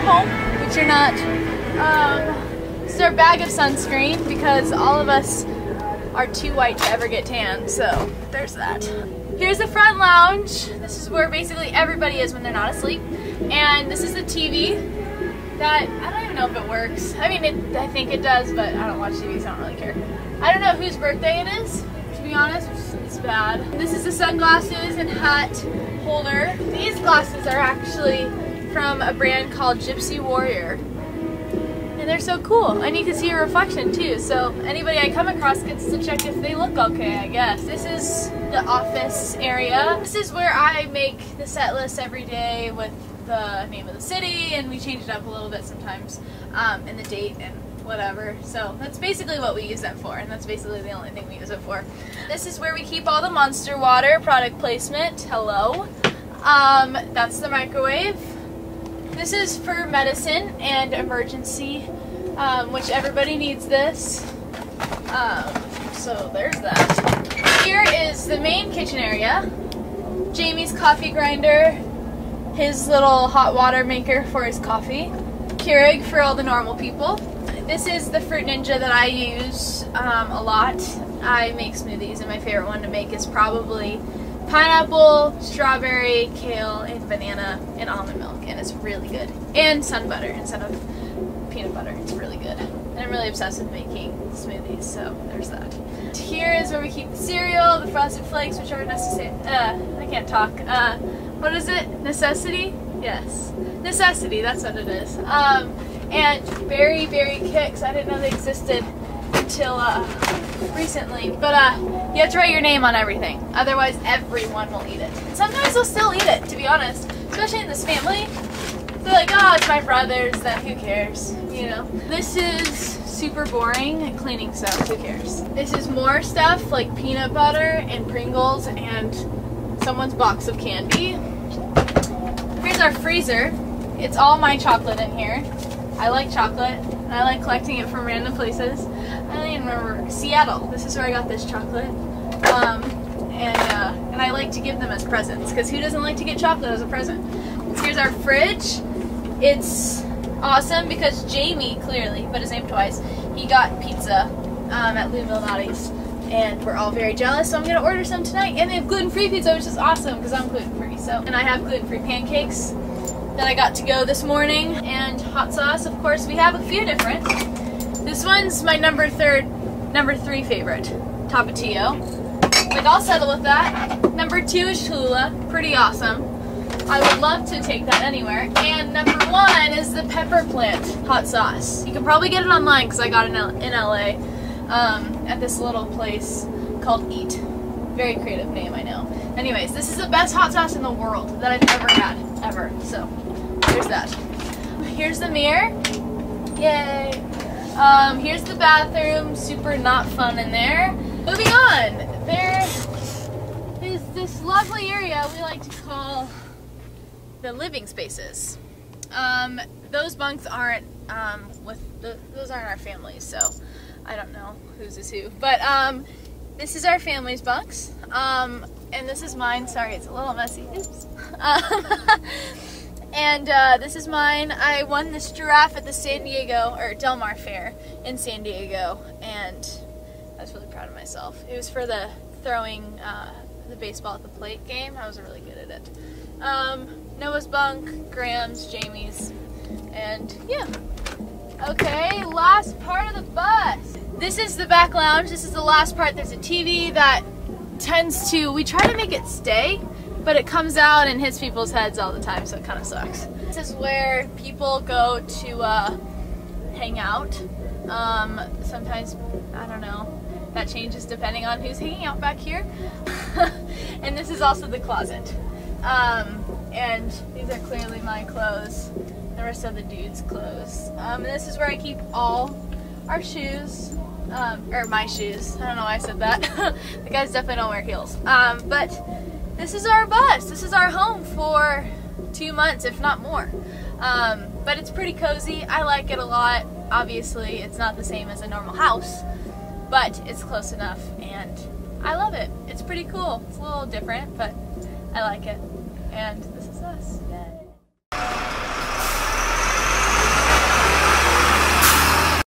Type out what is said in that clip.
which you're not. Um, is our bag of sunscreen because all of us are too white to ever get tan, so there's that. Here's the front lounge. This is where basically everybody is when they're not asleep. And this is the TV that, I don't even know if it works. I mean, it, I think it does, but I don't watch TV, so I don't really care. I don't know whose birthday it is, to be honest, it's bad. This is the sunglasses and hat holder. These glasses are actually from a brand called Gypsy Warrior. And they're so cool. And you can see a reflection too. So anybody I come across gets to check if they look okay, I guess. This is the office area. This is where I make the set list every day with the name of the city and we change it up a little bit sometimes um, and the date and whatever. So that's basically what we use that for, and that's basically the only thing we use it for. This is where we keep all the Monster Water product placement. Hello. Um, that's the microwave. This is for medicine and emergency, um, which everybody needs this. Um, so there's that. Here is the main kitchen area. Jamie's coffee grinder, his little hot water maker for his coffee, Keurig for all the normal people. This is the Fruit Ninja that I use um, a lot. I make smoothies and my favorite one to make is probably pineapple, strawberry, kale, and banana and almond milk and it's really good. And sun butter instead of peanut butter. It's really good. And I'm really obsessed with making smoothies, so there's that. Here is where we keep the cereal, the frosted flakes, which are necessary. Uh, I can't talk. Uh, what is it? Necessity? Yes. Necessity, that's what it is. Um, and Berry Berry Kix. I didn't know they existed until uh, recently. But uh, you have to write your name on everything. Otherwise, everyone will eat it. And sometimes they'll still eat it, to be honest. Especially in this family. They're like, oh, it's my brother's, then who cares? You know? This is super boring cleaning stuff. Who cares? This is more stuff like peanut butter and Pringles and someone's box of candy. Here's our freezer. It's all my chocolate in here. I like chocolate, I like collecting it from random places. I don't even remember Seattle. This is where I got this chocolate, um, and uh, and I like to give them as presents because who doesn't like to get chocolate as a present? Here's our fridge. It's awesome because Jamie clearly, but his name twice, he got pizza um, at Lou Malnati's, and we're all very jealous. So I'm gonna order some tonight, and they have gluten-free pizza, which is awesome because I'm gluten-free. So and I have gluten-free pancakes that I got to go this morning. And hot sauce, of course, we have a few different. This one's my number third, number three favorite, Tapatio. Like I'll settle with that. Number two is Cholula, pretty awesome. I would love to take that anywhere. And number one is the pepper plant hot sauce. You can probably get it online because I got it in LA um, at this little place called Eat. Very creative name, I know. Anyways, this is the best hot sauce in the world that I've ever had, ever. So, there's that. Here's the mirror. Yay. Um, here's the bathroom. Super not fun in there. Moving on. There is this lovely area we like to call the living spaces. Um, those bunks aren't um, with the, those aren't our families, so I don't know whose is who. But um, this is our family's bunks, um, and this is mine. Sorry, it's a little messy. Oops. And uh, this is mine. I won this giraffe at the San Diego or Del Mar Fair in San Diego, and I was really proud of myself. It was for the throwing uh, the baseball at the plate game. I was really good at it. Um, Noah's bunk, Graham's, Jamie's, and yeah. Okay, last part of the bus. This is the back lounge. This is the last part. There's a TV that tends to, we try to make it stay, but it comes out and hits people's heads all the time, so it kind of sucks. This is where people go to uh, hang out. Um, sometimes, I don't know, that changes depending on who's hanging out back here. and this is also the closet. Um, and these are clearly my clothes. The rest of the dude's clothes. Um, and this is where I keep all our shoes. Um, or my shoes. I don't know why I said that. the guys definitely don't wear heels. Um, but this is our bus. This is our home for two months, if not more. Um, but it's pretty cozy. I like it a lot. Obviously, it's not the same as a normal house, but it's close enough, and I love it. It's pretty cool. It's a little different, but I like it. And this is us. Yay.